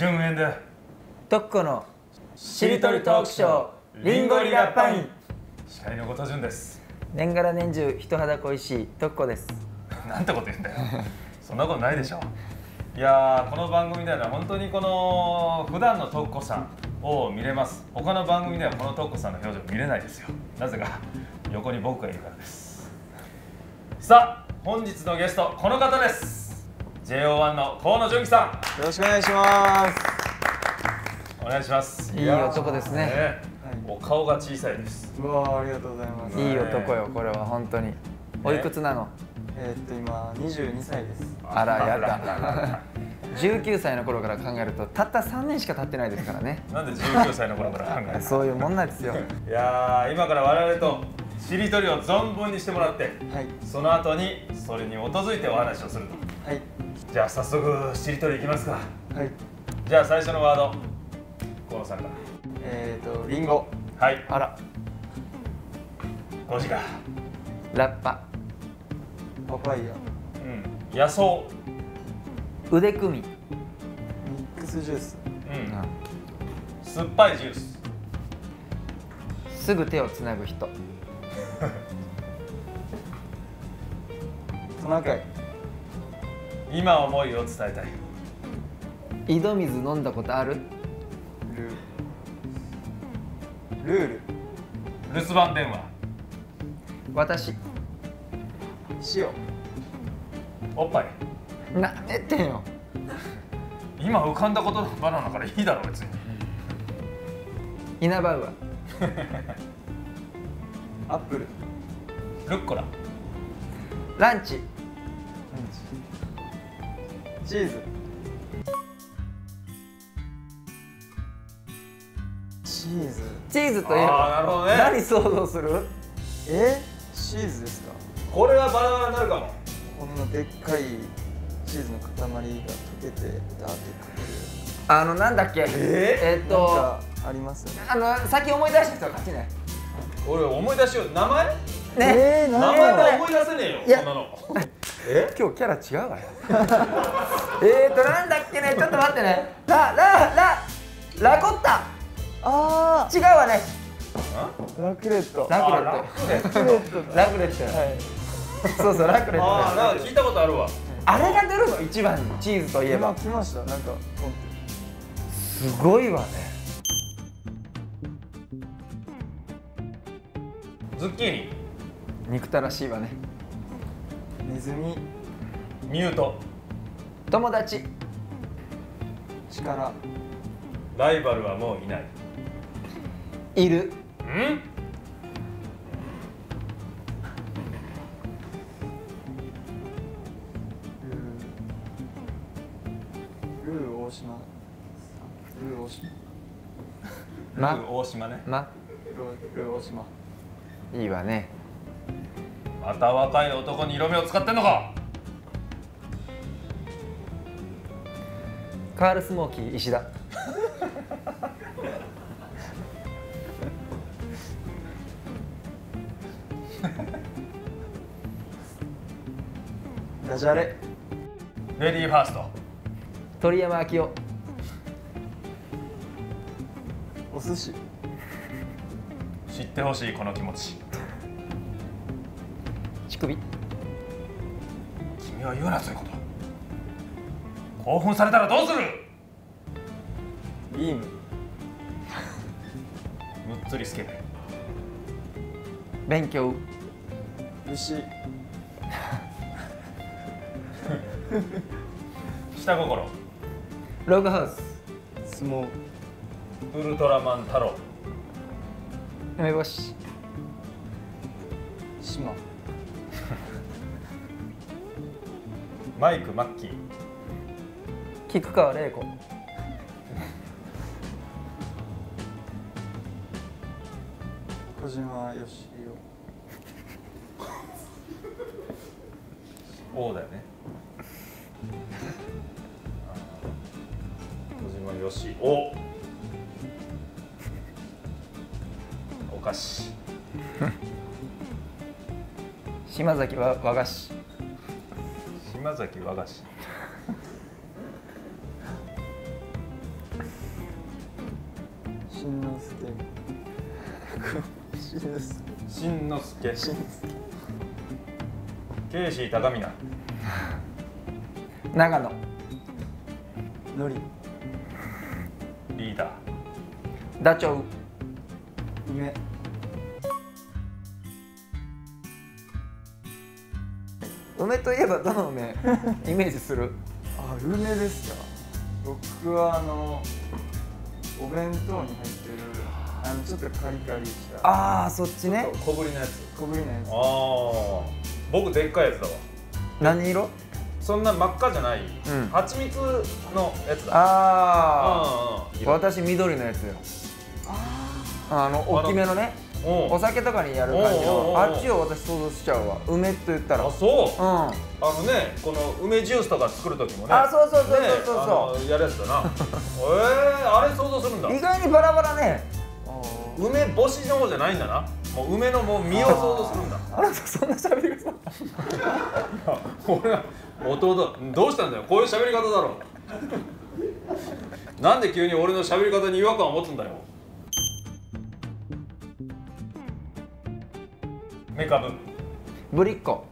純円で。トッコのしりとりトークショーリンゴリラパイン。司会の後藤潤です。年がら年中人肌恋しいトッコです。なんてこと言うんだよ。そんなことないでしょ。いやーこの番組では本当にこの普段のトッコさんを見れます。他の番組ではこのトッコさんの表情見れないですよ。なぜか横に僕がいるからです。さあ本日のゲストこの方です JO1 の河野純喜さよろしくお願いします。んお願いします。いい男ですね。ねお顔が小さいです。うわあ、ありがとうございます。いい男よこれは本当に。おいくつなの？えーっと今22歳です。あらやだ19歳の頃から考えるとたった3年しか経ってないですからね。なんで19歳の頃から考えた そういうもんなんですよ。いやー今から我々としりとりを存分にしてもらってはい。その後にそれに基づいてお話をすると。はいじゃあ早速しりとりいきますか。はい。じゃあ最初のワード。河野さんかえーっとリンゴ、らはい。あら。5時間ラッパ。パパイヤ、うん。野草。腕組み。ミックスジュース、うん。酸っぱいジュース。すぐ手をつなぐ人。トナカイ、今思いを伝えたい。井戸水飲んだことある？ルル。ール、留守番電話。私。塩、おっぱい。なめてよ。今浮かんだことのバナナからいいだろ別に。イナバウアアップル、ルッコラ。ランチチーズ、チーズ、チーズといえばなるほどね。何想像する？え？チーズですか？これはバナナになるかも。こんなでっかいチーズの塊が溶けてダーってくる。あのなんだっけ？え？ーっなんとかあります？よねあの先思い出した人は勝ちね俺思い出しよう。名前？ね、えー、名何前が思い出せねえよいやそんなのえ？今日キャラ違うわよ。えーとなんだっけね？ちょっと待ってね。ララララコッタ。あ違うわね。ーラクレット。ラクレあラックレットラクレットはい。そうそうラクレットああなんか聞いたことあるわ。あれが出るの？一番にチーズといえば。今来ました。なんかすごいわね。ズッキーニ。憎たらしいわねネズミ。ミュート。友達。力。ライバルはもういない。いる。ん？ルー。ルー大島ルー大島。ま。ルー大島。ねルー大島。いいわねまた若い男に色目を使ってんのか。カールスモーキー石田。ダジャレ。レディーファースト。鳥山明夫。お寿司。知ってほしいこの気持ち。乳首。君は言うなそういうこと。興奮されたらどうする？ビーム。むっつりスケベ勉強。牛。下心。ログハウス。相撲。ウルトラマン太郎。梅干し。島マイク・マッキー。菊川玲子小島よし王だよね。小島よしお。お菓子。島崎は和菓子島崎和菓子。しんのすけ。しんのすしんのすけ。けしんのすケイシー高見な長野。けのりリーダー。ダチョウ。梅梅といえばどの梅 イメージする。あ梅ですか。僕はあのお弁当に入ってるあのちょっとカリカリした。ああそっちね。小ぶりのやつ。小ぶりなやつ。ああ僕でっかいやつだわ。何色？そんな真っ赤じゃない、うん。蜂蜜のやつだ。あうんうんあ私緑のやつよ。あの大きめのね。うんお酒とかにやる感じの。あっちを私想像しちゃうわ。梅と言ったら。うんあそう。ああのねこの梅ジュースとか作る時もね。そうそうそうそうねそう。あそのやるやつだな。えー、あれ想像するんだ。う意外にバラバラね。あ梅干しの方じゃないんだな。もう梅のもう実を想像するんだ。あなたそんな喋り方。俺は弟どうしたんだよ。こういう喋り方だろ。なんで急に俺の喋り方に違和感を持つんだよメカブ。ぶりっ子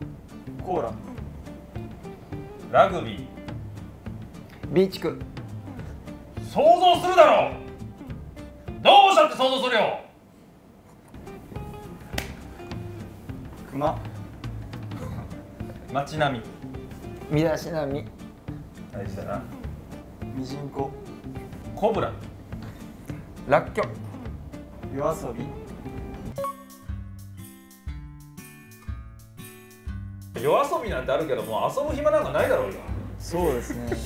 ーコーラ。ラグビー。ビーチク。想像するだろどうしたって想像するよ。熊。街並み。身だしなみ。大事だな。みじんこコブラ。らっきょ夜遊び夜遊びなんてあるけどもう遊ぶ暇なんかないだろうよ。そうですね。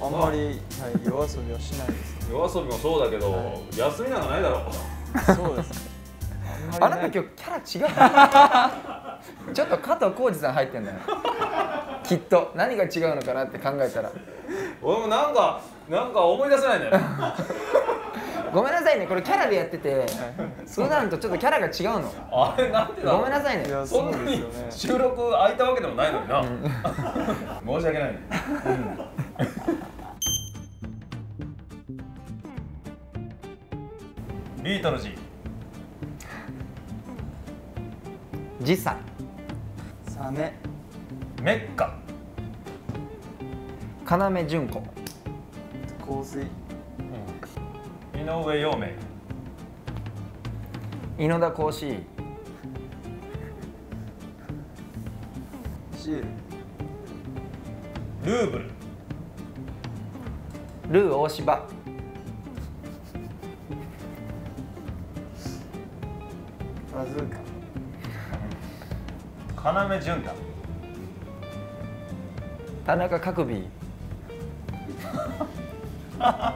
あんまり、はい、夜遊びはしないです。夜遊びもそうだけど、休みなんかないだろう。そうですね。あなた今日キャラ違う。ちょっと加藤浩次さん入ってんだよ。きっと。何が違うのかなって考えたら。俺もなんかなんか思い出せないんだよごめんなさいねこれキャラでやってて普段とちょっとキャラが違うの。あれなんでだろう。ごめんなさいね。そんですなに収録空いたわけでもないのにな、申し訳ない、ビートルジー。時差。サメ。メッカ。要潤子。香水井上陽明。井野田甲子シールルーブル。ルー大柴バズーカ要潤太。田中角ビ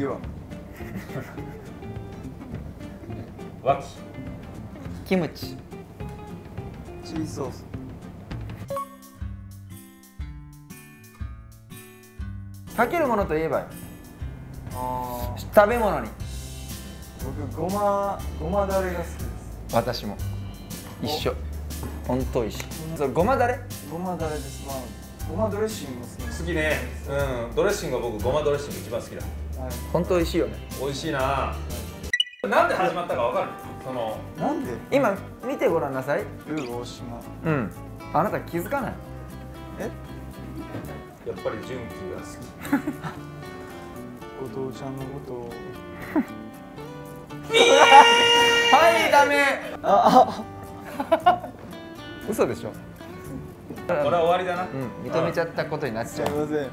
ビ岩 脇。キムチ。チリソース。かけるものといえばよあ食べ物に。僕ごまごまだれが好きです。私も。一緒。本当一緒。それごまだれ？ごまだれです。まあごまドレッシングも好きです。好きね。うん。ドレッシングは僕ごまドレッシング一番好きだ。はい本当美味しいよね。美味しいな。なんで始まったかわかる？そのなんで？今見てごらんなさい。ルー大島。うん。あなた気づかない？え？やっぱり純喜が好き。後藤ちゃんのことを。はいダメ。あ。嘘でしょ。これは終わりだな。うん認めちゃったことになっちゃう。すいません